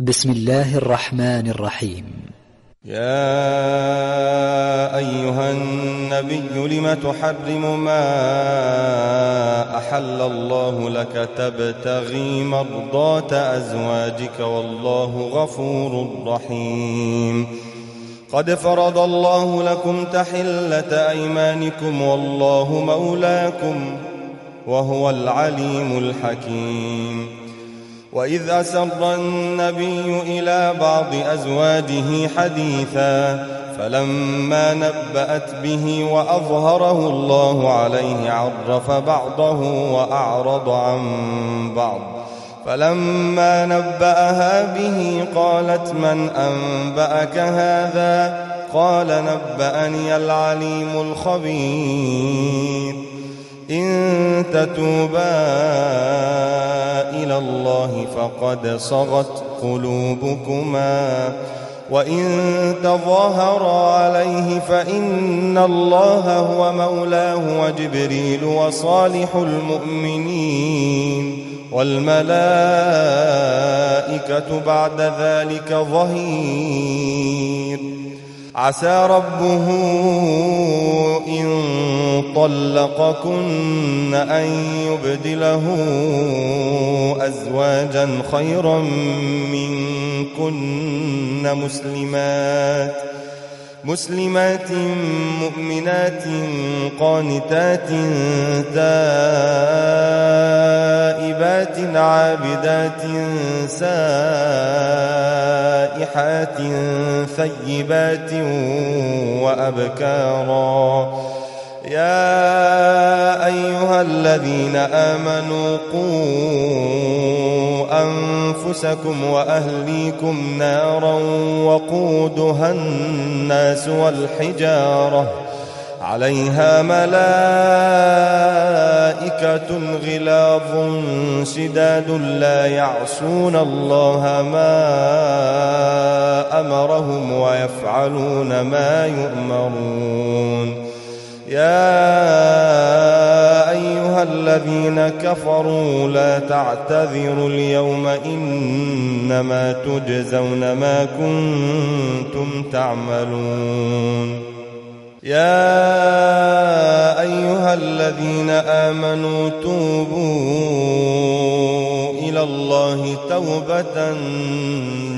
بسم الله الرحمن الرحيم يا أيها النبي لم تحرم ما أحل الله لك تبتغي مرضات أزواجك والله غفور رحيم. قد فرض الله لكم تحلة أيمانكم والله مولاكم وهو العليم الحكيم. وإذ أسر النبي إلى بعض أزواجه حديثا فلما نبأت به وأظهره الله عليه عرف بعضه وأعرض عن بعض فلما نبأها به قالت من أنبأك هذا قال نبأني العليم الخبير إن تتوبا إلى الله فقد صغت قلوبكما وإن تظاهرا عليه فإن الله هو مولاه وجبريل وصالح المؤمنين والملائكة بعد ذلك ظهير عسى ربه إن طلقكن أن يبدله أزواجا خيرا منكن مسلمات مسلمات مؤمنات قانتات تائبات عابدات سائحات ثيبات وأبكارا. يا أيها الذين آمنوا قوا أنفسكم وأهليكم نارا وقودها الناس والحجارة. عليها ملائكة غلاظ شداد لا يعصون الله ما ويفعلون ما يؤمرون. يا أيها الذين كفروا لا تعتذروا اليوم إنما تجزون ما كنتم تعملون. يا أيها الذين آمنوا توبوا إلى الله توبة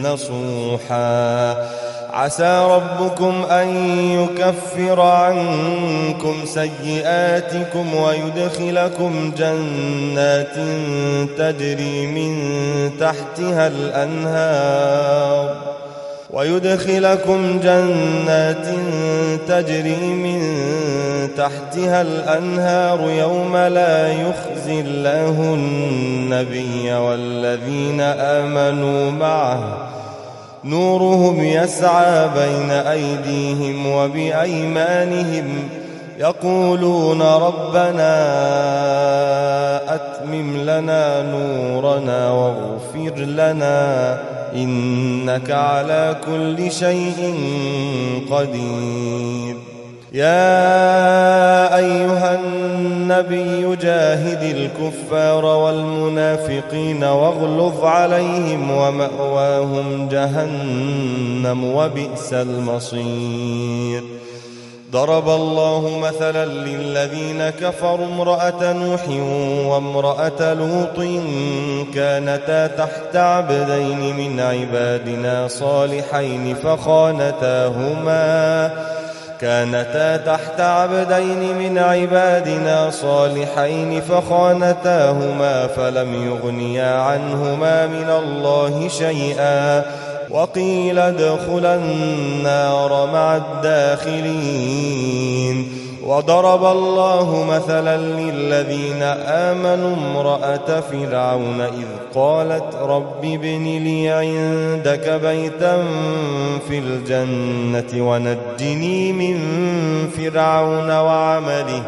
نصوحا. عسى ربكم أن يكفر عنكم سيئاتكم ويدخلكم جنات تجري من تحتها الأنهار ويدخلكم جنات تجري من تحتها الأنهار يوم لا يخزي الله النبي والذين آمنوا معه نورهم يسعى بين أيديهم وبأيمانهم يقولون ربنا أتمم لنا نورنا واغفر لنا إنك على كل شيء قدير. يا أيها النبي جاهد الكفار والمنافقين واغلظ عليهم ومأواهم جهنم وبئس المصير. ضرب الله مثلا للذين كفروا امرأة نوح وامرأة لوط كانتا تحت عبدين من عبادنا صالحين فخانتاهما كانتا تحت عبدين من عبادنا صالحين فخانتاهما فلم يغنيا عنهما من الله شيئا. وقيل ادخلا النار مع الداخلين. وضرب الله مثلا للذين آمنوا امرأة فرعون إذ قالت رب ابن لي عندك بيتا في الجنة ونجني من فرعون وعمله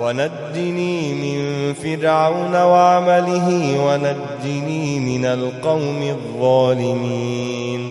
ونجني من فرعون وعمله ونجني من القوم الظالمين.